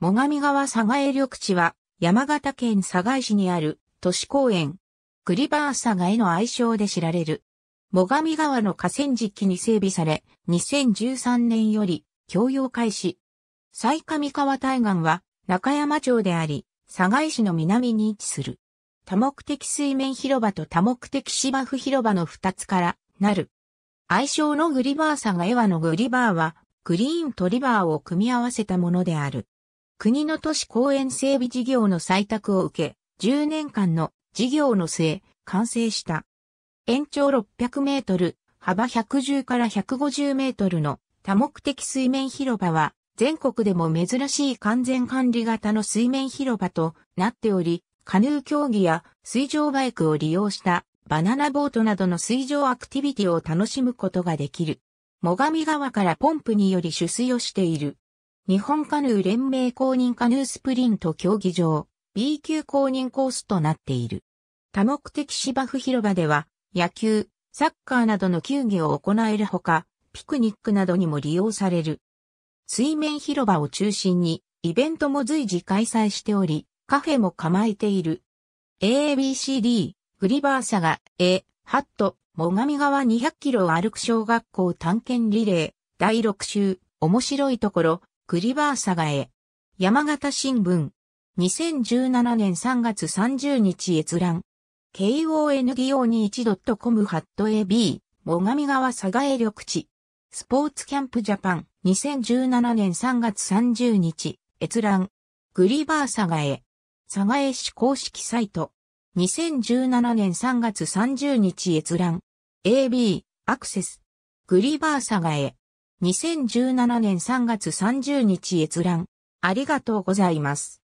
最上川佐賀江緑地は山形県佐賀市にある都市公園。グリバー佐賀への愛称で知られる。最上川の河川敷に整備され、2013年より供用開始。西上川対岸は中山町であり、佐賀市の南に位置する。多目的水面広場と多目的芝生広場の二つからなる。愛称のグリバーサがエワのグリバーは、グリーンとリバーを組み合わせたものである。国の都市公園整備事業の採択を受け、10年間の事業の末、完成した。延長600メートル、幅110から150メートルの多目的水面広場は、全国でも珍しい完全管理型の水面広場となっており、カヌー競技や水上バイクを利用したバナナボートなどの水上アクティビティを楽しむことができる。最上川からポンプにより取水をしている。日本カヌー連盟公認カヌースプリント競技場 B 級公認コースとなっている。多目的芝生広場では野球、サッカーなどの球技を行えるほか、ピクニックなどにも利用される。水面広場を中心にイベントも随時開催しており、カフェも構えている。ABCD、グリバーサが A、ハット、最上川200キロを歩く小学校探検リレー、第6週、面白いところ、グリバーサが A。山形新聞。2017年3月30日閲覧。KONDO21.com ハット AB、最上川佐賀江緑地。スポーツキャンプジャパン。2017年3月30日、閲覧。グリバーサガエ。佐賀江市公式サイト。2017年3月30日閲覧。AB、アクセス。グリバーサガエ。2017年3月30日閲覧。ありがとうございます。